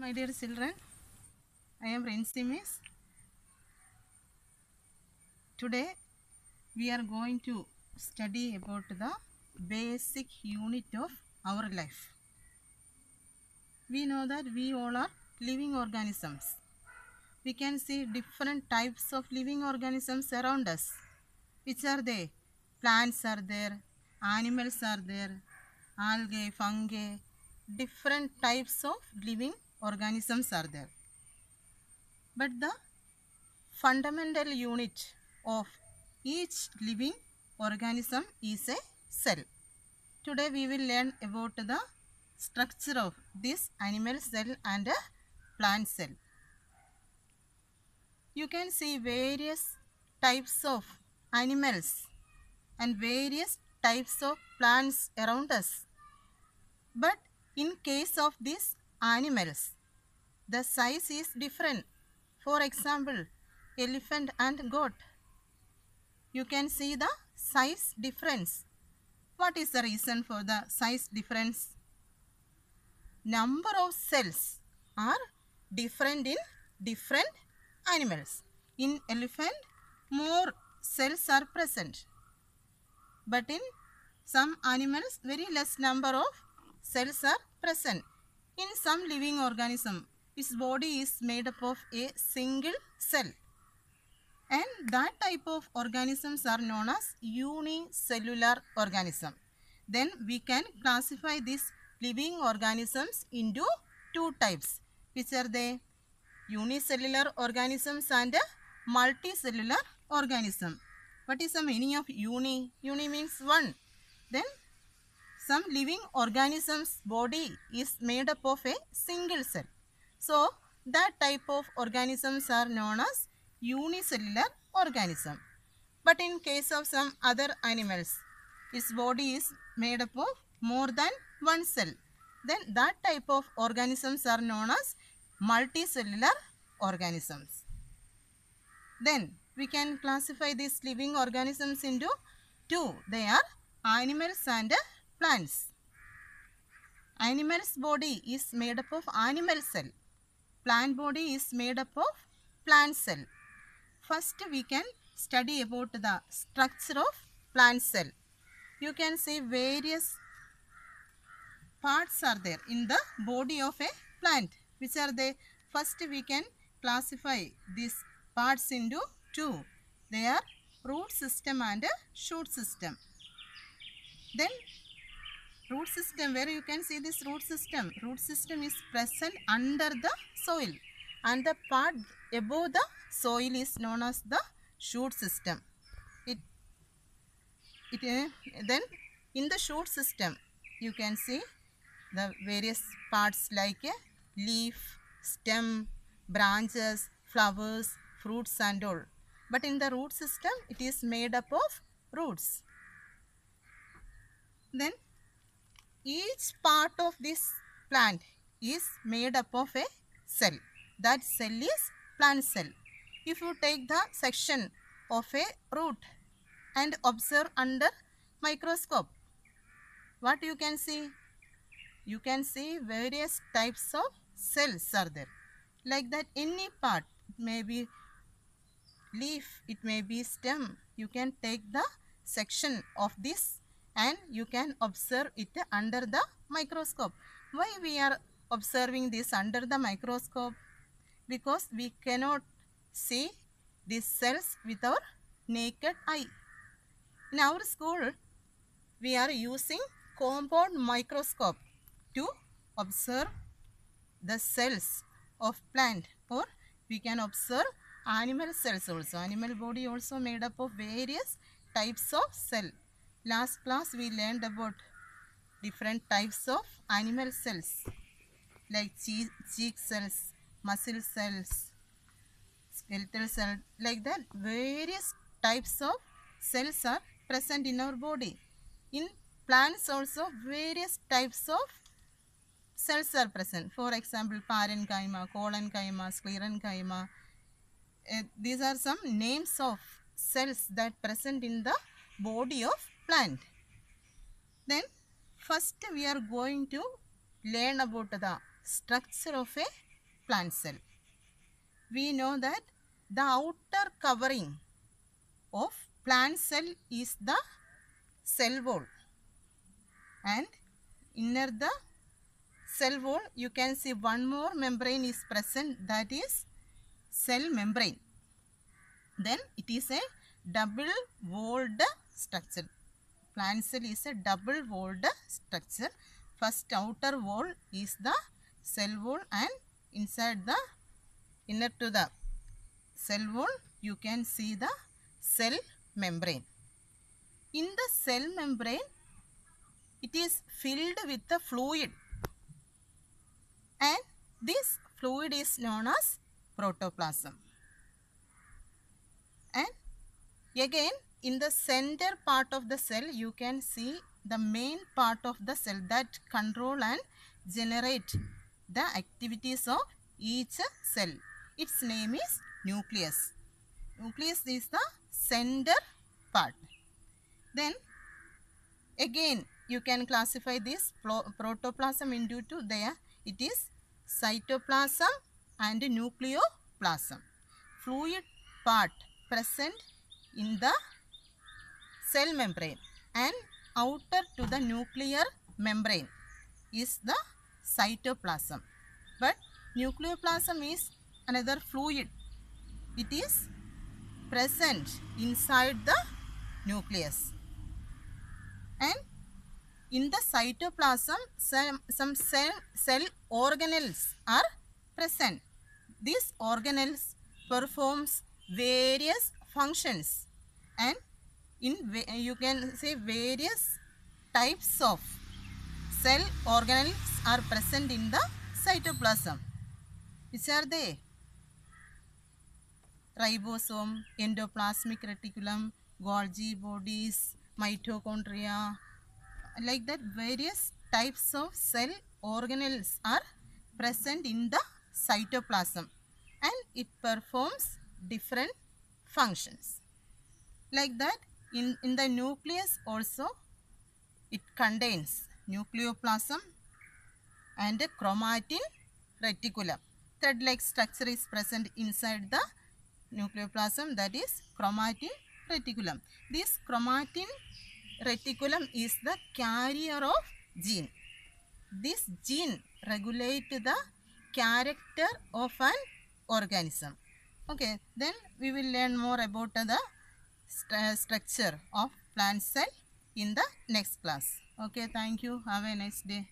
my dear children. I am Rensi Miss. Today we are going to study about the basic unit of our life. We know that we all are living organisms. We can see different types of living organisms around us. Which are they? Plants are there, animals are there, algae, fungi, different types of living organisms are there. But the fundamental unit of each living organism is a cell. Today we will learn about the structure of this animal cell and a plant cell. You can see various types of animals and various types of plants around us. But in case of these animals, the size is different. For example, elephant and goat. You can see the size difference. What is the reason for the size difference? Number of cells are different in different animals. In elephant, more cells are present. But in some animals, very less number of cells are present. In some living organism, its body is made up of a single cell. And that type of organisms are known as unicellular organism. Then we can classify these living organisms into two types. Which are they? Unicellular organisms and multicellular organism. What is the meaning of uni? Uni means one. Then some living organism's body is made up of a single cell. So that type of organisms are known as unicellular organism. But in case of some other animals, its body is made up of more than one cell. Then that type of organisms are known as multicellular organisms. Then we can classify these living organisms into two. They are animals and plants. Animal's body is made up of animal cell. Plant body is made up of plant cell. First we can study about the structure of plant cell. You can see various parts are there in the body of a plant. Which are they? First we can classify these parts into two. They are root system and shoot system. Then root system where you can see this root system. Root system is present under the soil and the part above the soil is known as the shoot system. It, it uh, then in the shoot system you can see the various parts like a leaf, stem, branches, flowers, fruits and all. But in the root system it is made up of roots. Then each part of this plant is made up of a cell. That cell is plant cell. If you take the section of a root and observe under microscope, what you can see? You can see various types of cells are there. Like that any part, may be leaf, it may be stem. You can take the section of this and you can observe it under the microscope. Why we are observing this under the microscope? Because we cannot see these cells with our naked eye. In our school, we are using compound microscope to observe the cells of plant or we can observe animal cells also. Animal body also made up of various types of cell. Last class we learned about different types of animal cells like cheek, cells, muscle cells, skeletal cell like that various types of cells are present in our body. In plants also various types of cells are present. For example, parenchyma, collenchyma, sclerenchyma. Uh, these are some names of cells that present in the body of plant. Then first we are going to learn about the structure of a plant cell. We know that the outer covering of plant cell is the cell wall and inner the cell wall you can see one more membrane is present that is cell membrane then it is a double walled structure plant cell is a double walled structure. First outer wall is the cell wall and inside the inner to the cell wall you can see the cell membrane. In the cell membrane it is filled with the fluid and this fluid is known as protoplasm. And again in the center part of the cell you can see the main part of the cell that control and generate the activities of each cell. Its name is nucleus. Nucleus is the center part. Then again you can classify this protoplasm into two. There it is cytoplasm and nucleoplasm. Fluid part present in the cell membrane and outer to the nuclear membrane is the cytoplasm. But nucleoplasm is another fluid. It is present inside the nucleus. And in the cytoplasm some, some cell, cell organelles are present. These organelles performs various functions and in you can say various types of cell organelles are present in the cytoplasm. Which are they? Ribosome endoplasmic reticulum golgi bodies mitochondria like that various types of cell organelles are present in the cytoplasm and it performs different functions. Like that in, in the nucleus also it contains nucleoplasm and chromatin reticulum. Thread like structure is present inside the nucleoplasm that is chromatin reticulum. This chromatin reticulum is the carrier of gene. This gene regulate the character of an organism. Okay then we will learn more about the st- uh, structure of plant cell in the next class. Okay thank you. Have a nice day